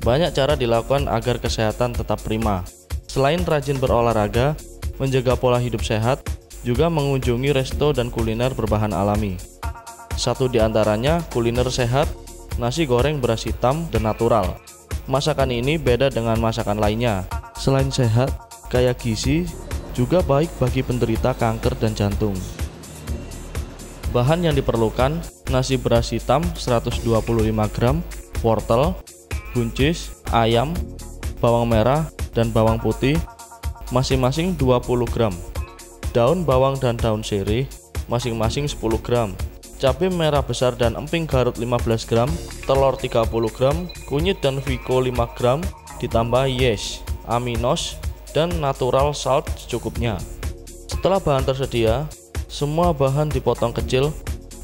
Banyak cara dilakukan agar kesehatan tetap prima. Selain rajin berolahraga, menjaga pola hidup sehat, juga mengunjungi resto dan kuliner berbahan alami. Satu di antaranya kuliner sehat, nasi goreng beras hitam dan natural. Masakan ini beda dengan masakan lainnya. Selain sehat, kaya gizi, juga baik bagi penderita kanker dan jantung. Bahan yang diperlukan nasi beras hitam 125 gram, wortel, buncis, ayam, bawang merah, dan bawang putih masing-masing 20 gram. Daun bawang dan daun sirih masing-masing 10 gram. Cabai merah besar dan emping garut 15 gram, telur 30 gram, kunyit dan viko 5 gram, ditambah yes, aminos, dan natural salt secukupnya. Setelah bahan tersedia, semua bahan dipotong kecil,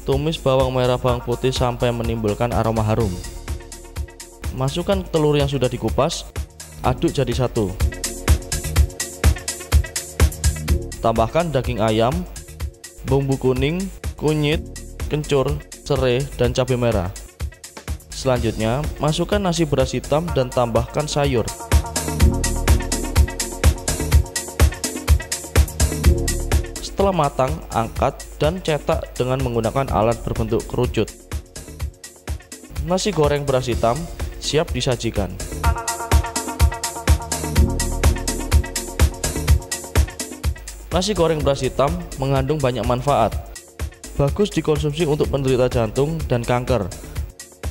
tumis bawang merah bawang putih sampai menimbulkan aroma harum. Masukkan telur yang sudah dikupas, aduk jadi satu. Tambahkan daging ayam, bumbu kuning, kunyit, kencur, serai, dan cabai merah. Selanjutnya, masukkan nasi beras hitam dan tambahkan sayur. Setelah matang, angkat dan cetak dengan menggunakan alat berbentuk kerucut. Nasi goreng beras hitam siap disajikan. Nasi goreng beras hitam mengandung banyak manfaat. Bagus dikonsumsi untuk penderita jantung dan kanker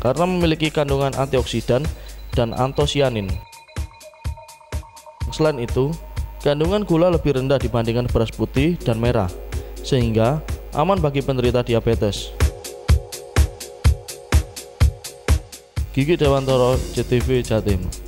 karena memiliki kandungan antioksidan dan antosianin. Selain itu, Kandungan gula lebih rendah dibandingkan beras putih dan merah, sehingga aman bagi penderita diabetes. Gigi Dewantoro, JTV Jatim.